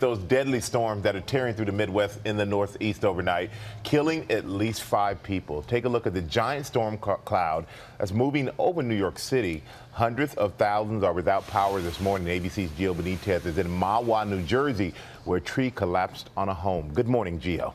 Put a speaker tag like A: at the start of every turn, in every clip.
A: Those deadly storms that are tearing through the Midwest in the Northeast overnight, killing at least five people. Take a look at the giant storm cloud that's moving over New York City. Hundreds of thousands are without power this morning. ABC's Gio Benitez is in Mahwah, New Jersey, where a tree collapsed on a home. Good morning, Gio.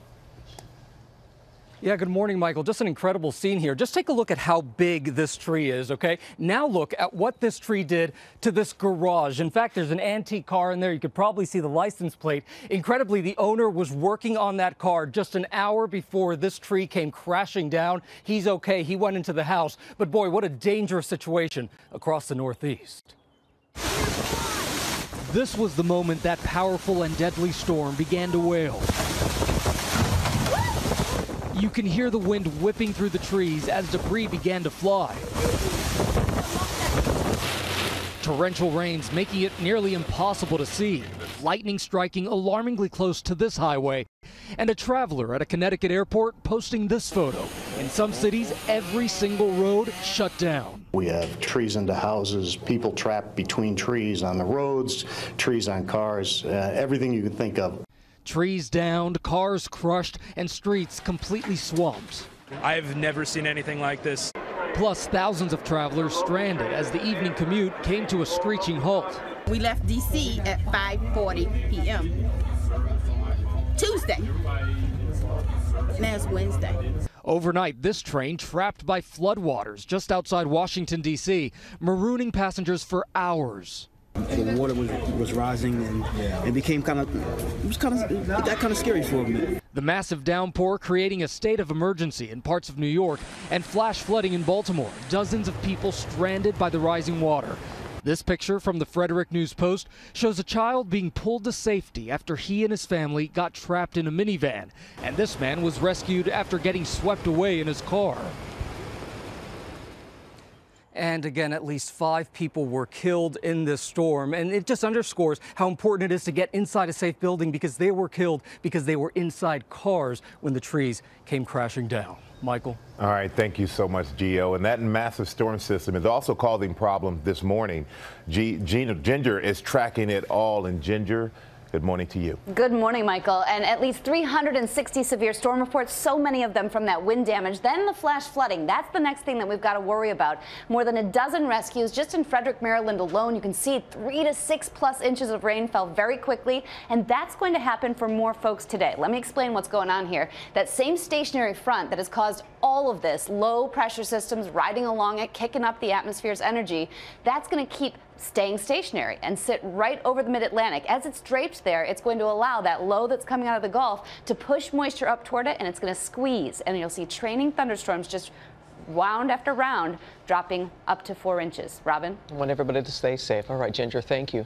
B: Yeah, good morning, Michael. Just an incredible scene here. Just take a look at how big this tree is, okay? Now look at what this tree did to this garage. In fact, there's an antique car in there. You could probably see the license plate. Incredibly, the owner was working on that car just an hour before this tree came crashing down. He's okay. He went into the house. But boy, what a dangerous situation across the Northeast. This was the moment that powerful and deadly storm began to wail. You can hear the wind whipping through the trees as debris began to fly. Torrential rains making it nearly impossible to see. Lightning striking alarmingly close to this highway. And a traveler at a Connecticut airport posting this photo. In some cities, every single road shut down.
C: We have trees into houses, people trapped between trees on the roads, trees on cars, uh, everything you can think of.
B: Trees downed, cars crushed, and streets completely swamped.
D: I've never seen anything like this.
B: Plus, thousands of travelers stranded as the evening commute came to a screeching halt.
E: We left D.C. at 5.40 p.m. Tuesday. Now it's Wednesday.
B: Overnight, this train trapped by floodwaters just outside Washington, D.C., marooning passengers for hours
F: the water was was rising and it became kind of it was kind of it got kind of scary for a minute.
B: The massive downpour creating a state of emergency in parts of New York and flash flooding in Baltimore. Dozens of people stranded by the rising water. This picture from the Frederick News Post shows a child being pulled to safety after he and his family got trapped in a minivan. And this man was rescued after getting swept away in his car. And again, at least five people were killed in this storm. And it just underscores how important it is to get inside a safe building because they were killed because they were inside cars when the trees came crashing down. Michael.
A: All right, thank you so much, Gio. And that massive storm system is also causing problems this morning. G Gina Ginger is tracking it all, and Ginger, Good morning to you.
G: Good morning, Michael. And at least 360 severe storm reports, so many of them from that wind damage. Then the flash flooding. That's the next thing that we've got to worry about. More than a dozen rescues just in Frederick, Maryland alone. You can see three to six plus inches of rain fell very quickly. And that's going to happen for more folks today. Let me explain what's going on here. That same stationary front that has caused all of this, low pressure systems riding along it, kicking up the atmosphere's energy, that's going to keep staying stationary and sit right over the mid-Atlantic. As it's draped there, it's going to allow that low that's coming out of the Gulf to push moisture up toward it, and it's going to squeeze. And you'll see training thunderstorms just round after round dropping up to four inches. Robin?
H: I want everybody to stay safe. All right, Ginger, thank you.